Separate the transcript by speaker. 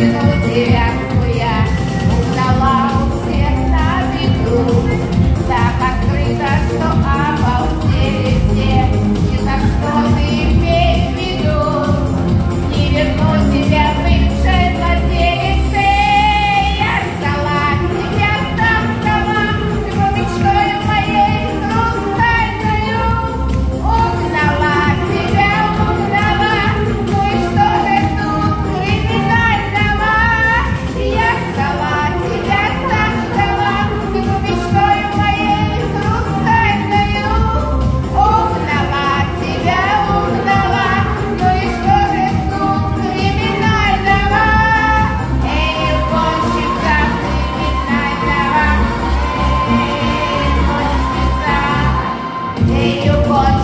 Speaker 1: Yeah. Take your body.